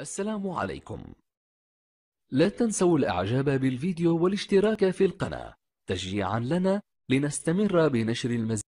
السلام عليكم. لا تنسوا الإعجاب بالفيديو والاشتراك في القناة تشجيعا لنا لنستمر بنشر المزيد